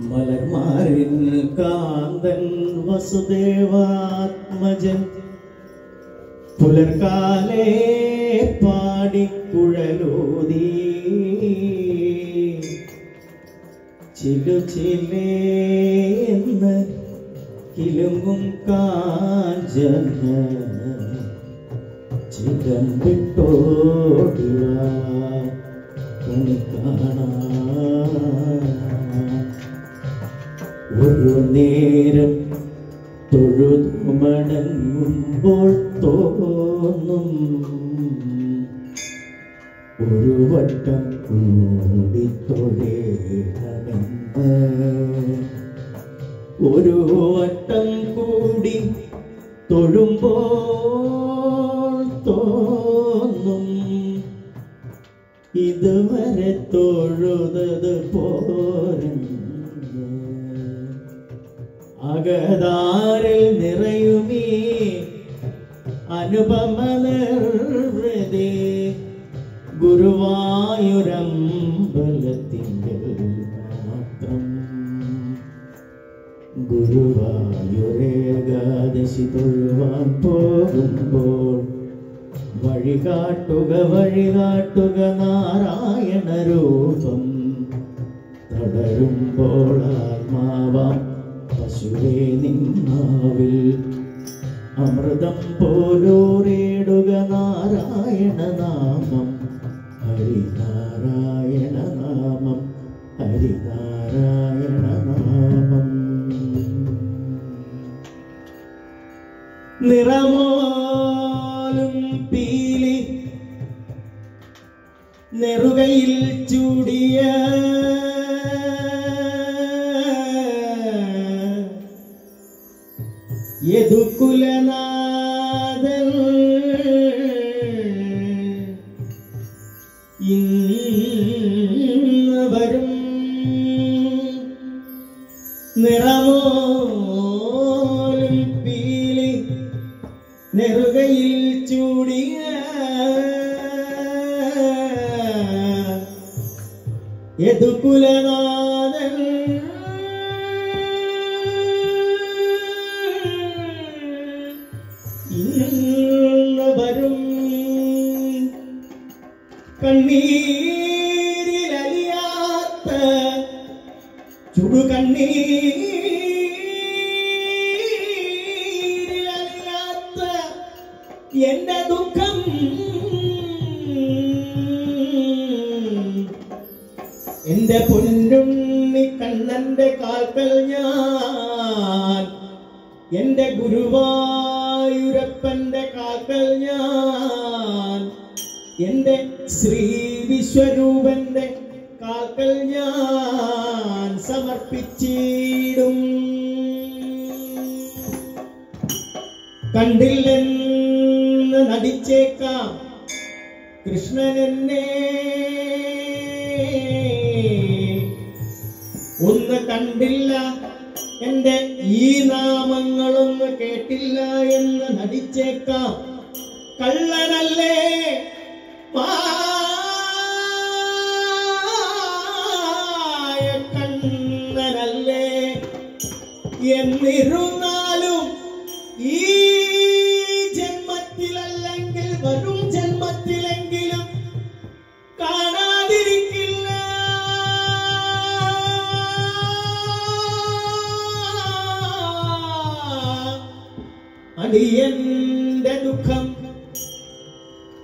മലർമാരിൻ കാന്തൻ വസുദേവാത്മജൻ പുലർക്കാലേ പാടിക്കുഴലൂതി. ചിലു ചിലേന്ന് കിലുങ്ങും കാഞ്ചന ചിതം വിട്ടോടിയ ഒരു നേരം തൊഴുതു മടങ്ങുമ്പോൾ തോന്നും. ഒരു വട്ടം കൂടി തൊഴേണമെന്ന് ഒരു വട്ടം കൂടി തൊഴുമ്പോൾ തോന്നും. ഇതുവരെ തൊഴുതത് പോരെന്ന്. അകതാരിൽ നിറയുമീ ഗുരുവായുരം നിർവൃതി ഗുരുവായൂരേകാദശി തൊഴുവാൻ പോകുമ്പോൾ വഴി കാട്ടുക വഴി കാട്ടുക നാരായണ രൂപം. തളരുമ്പോൾ ആത്മാവാം പശുവേ നിന്നാവിൽ അമൃതം പോലൂറിയിടുക നാരായണ നാമം. ഹരിനാരായണ നിറമോലും പീലി നെറുകയിൽ ചൂടിയ യദുകുലനാഥൻ ഇന്ന് വരും നിറമോലും നെറുകയിൽ ചൂടിയ യദുകുലനാഥൻ. ഇന്ന് വരും കണ്ണീരിലലിയാത്ത ചുടുകണ്ണീരിലലിയാത്ത കാൽക്കൽ ഞാൻ. എന്റെ ശ്രീ വിശ്വരൂപന്റെ കാൽക്കൽ ഞാൻ സമർപ്പിച്ചിടും. കണ്ടില്ലെന്ന് നടിച്ചേക്കാം. കൃഷ്ണൻ എന്നെ. ഒന്ന് കണ്ടില്ല. എന്റെ ഈ നാമങ്ങളൊന്ന് കേട്ടില്ല എന്ന് നടിച്ചേക്കാം. കള്ളനല്ലേ? മായ കണ്ണനല്ലേ എന്നിരുന്നാലും ഈ ജന്മത്തിലല്ലെങ്കിൽ വരും ജന്മത്തിലെങ്കിലും കാണാതിരിക്കില്ല. അടിയന്റെ ദുഃഖം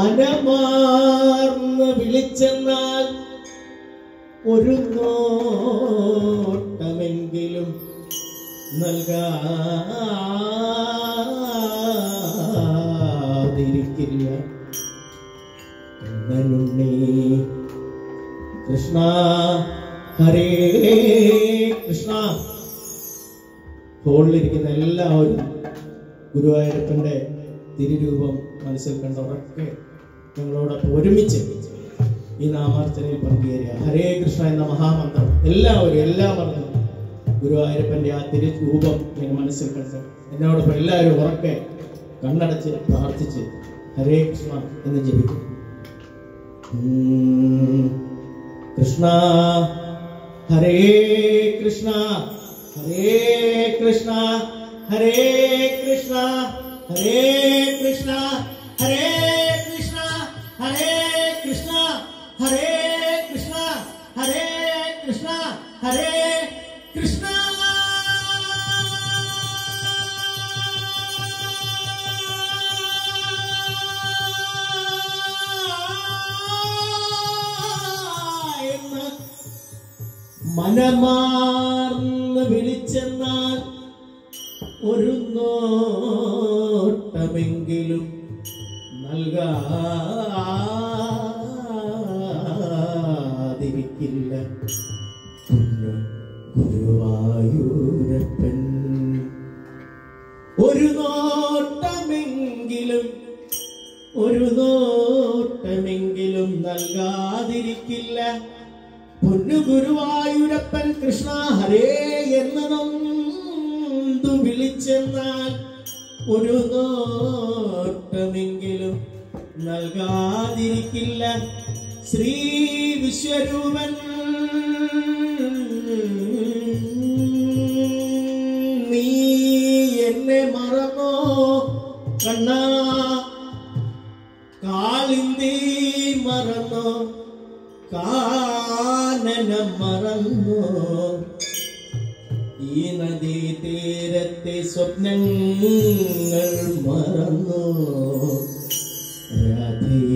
മനമാർന്ന് വിളിച്ചെന്നാൽ ഒരു നോട്ടമെങ്കിലും നൽകാതിരിക്കില്ല. കണ്ണനുണ്ണി കൃഷ്ണ ഹരേ കൃഷ്ണ. ഹോളിലിരിക്കുന്ന എല്ലാവരും ഗുരുവായൂരപ്പന്റെ തിരുരൂപം മനസ്സിൽ കണ്ടവരൊക്കെ ഞങ്ങളോടൊപ്പം ഒരുമിച്ച് ഈ നാമാർച്ചനയിൽ പങ്കുചേരുക. ഹരേ കൃഷ്ണ എന്ന മഹാമന്ത്രം എല്ലാവരും എല്ലാവർക്കും ഗുരുവായൂരപ്പന്റെ ആ തിരുരൂപം ഞാൻ മനസ്സിൽ കണ്ട് എന്നോടൊപ്പം എല്ലാവരും ഉറക്കെ കണ്ണടച്ച് പ്രാർത്ഥിച്ച് ഹരേ കൃഷ്ണ എന്ന് ജപിക്കും. കൃഷ്ണ ഹരേ കൃഷ്ണ ഹരേ കൃഷ്ണ ഹരേ കൃഷ്ണ ഹരേ കൃഷ്ണ ഹരേ हरे कृष्णा हरे कृष्णा हरे कृष्णा हरे कृष्णा। मनमा കുഞ്ഞു ഗുരുവായൂരപ്പൻ. ഒരു നോട്ടമെങ്കിലും ഒരു നോട്ടമെങ്കിലും നൽകാതിരിക്കില്ല. പൊന്നു ഗുരുവായൂരപ്പൻ കൃഷ്ണ ഹരേ എന്ന് നൊന്തു വിളിച്ചെന്നാൽ ഒരു നോട്ടമെങ്കിലും നൽകാതിരിക്കില്ല. ശ്രീ വിശ്വരൂപൻ നീ എന്നെ മറന്നോ കണ്ണ? കാളിന്തി മറന്നോ? കാനന മറന്നോ? ഈ നദീ തീരത്തെ സ്വപ്നങ്ങൾ മറന്നോ? രാധയെ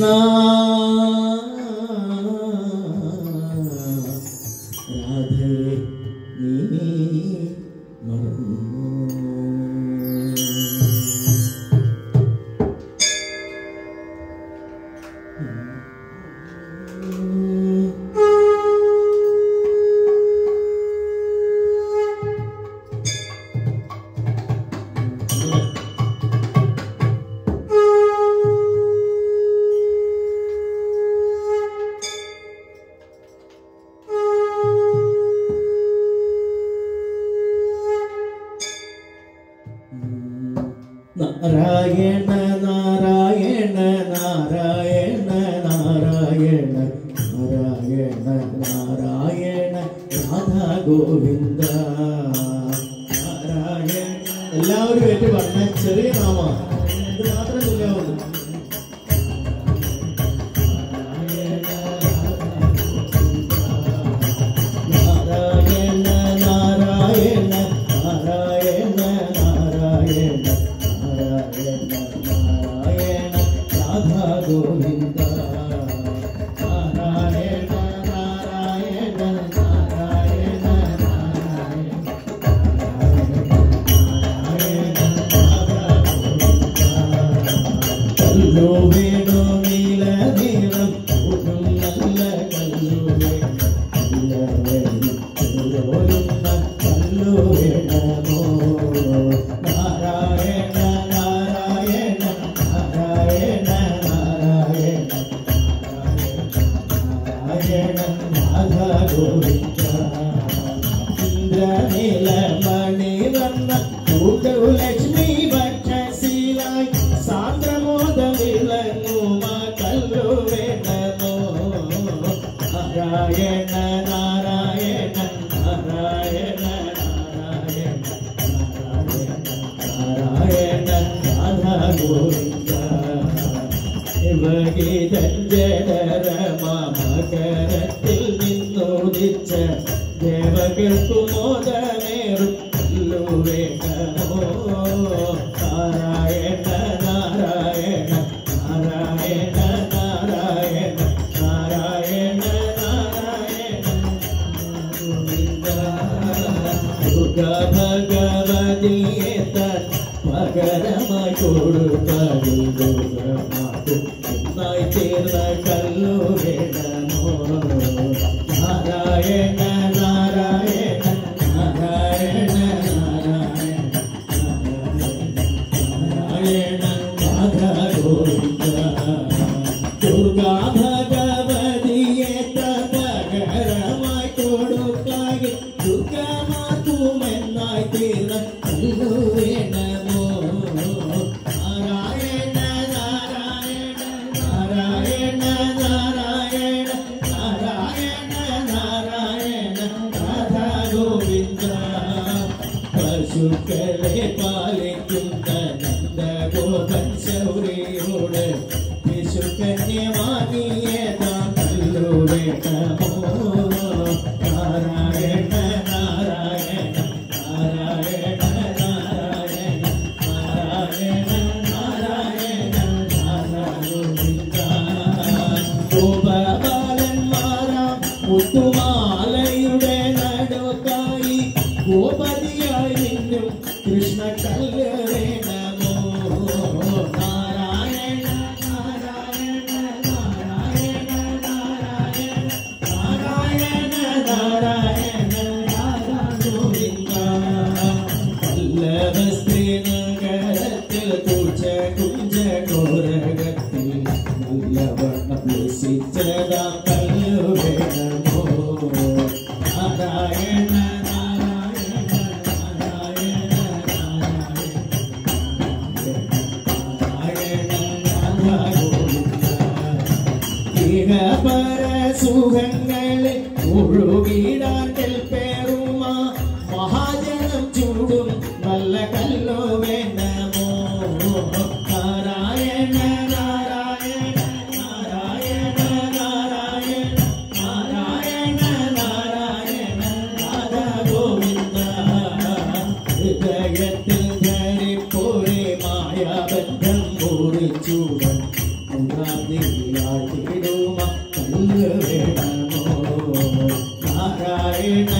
Love. ഗോവിന്ദ. നാരായണ എല്ലാവരും ഏറ്റു പറഞ്ഞ ചെറിയ നാമമാണ്. ഇത് മാത്രമേ ಜನ ನಾಗ ಗೋವಿಂದ നിരഞ്ജനരമ മകരത്തിൽ നിന്നുദിച്ച ദേവകൾക്കു നാരായണ നാരായണ നാരായണ നാരായണ നാരായണ നാരായണ ഭഗവതിയെ തകരമായി കൊടു لبستينا Amen.